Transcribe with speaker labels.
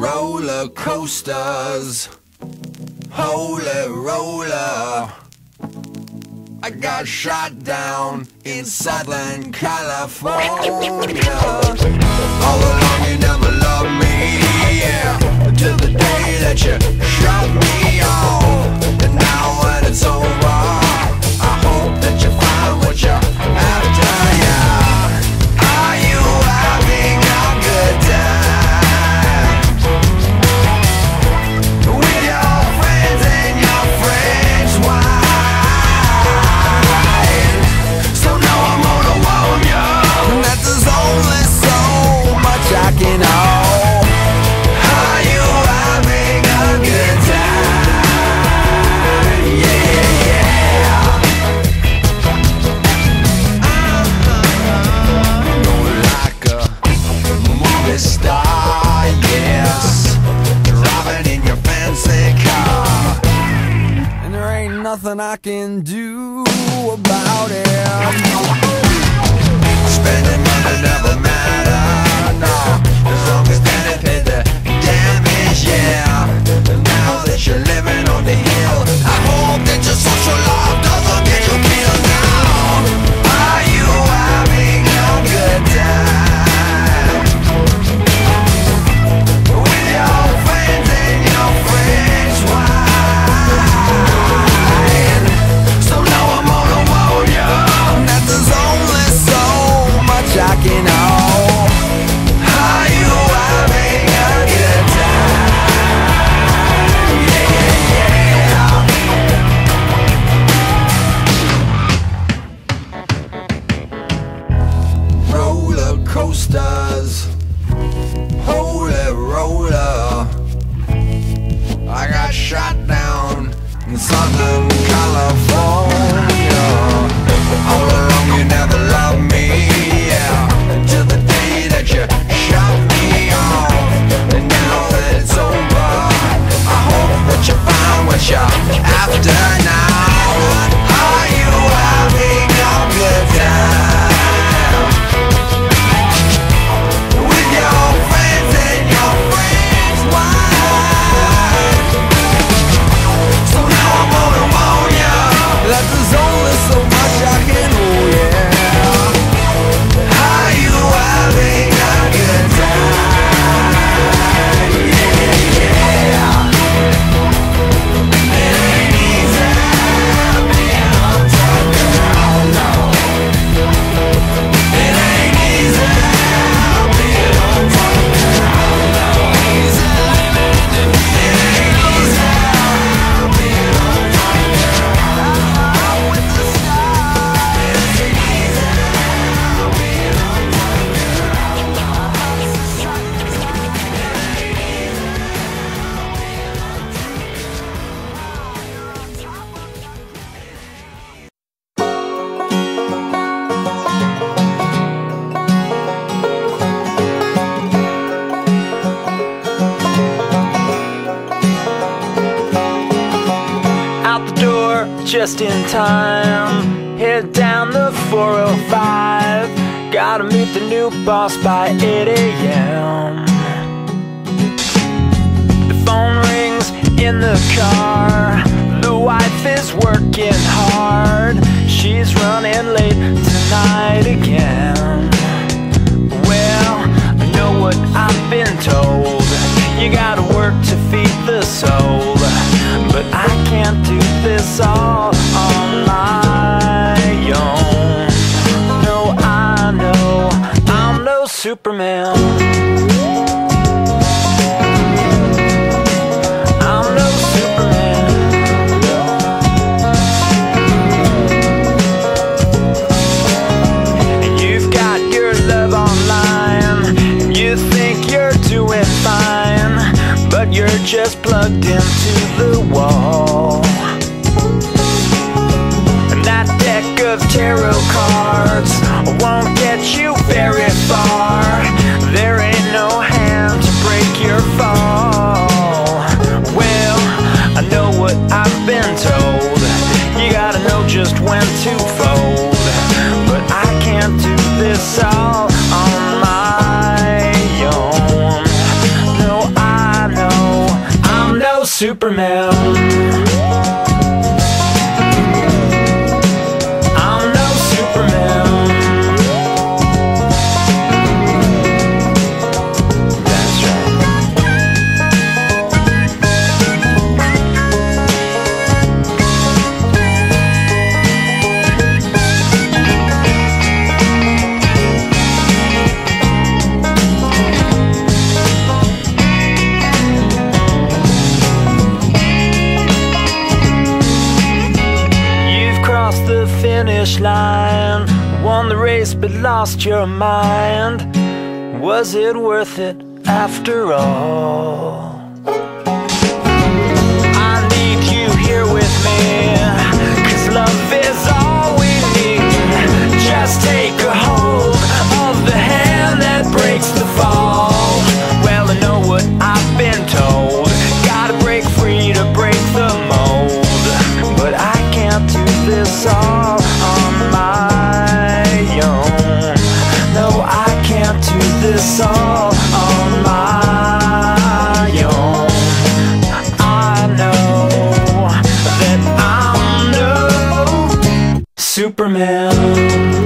Speaker 1: roller coasters. Holy roller. I got shot down in Southern California. nothing I can do about it. Spending money never mattered, no. As long as they paid the damage, yeah. Now that you're living. southern
Speaker 2: just in time. Head down the 405 Gotta meet the new boss by 8 a.m. The phone rings in the car. The wife is working hard. She's running late tonight again. Superman. finish line. Won the race but lost your mind. Was it worth it after all? I need you here with me, love is all we need. Just take home.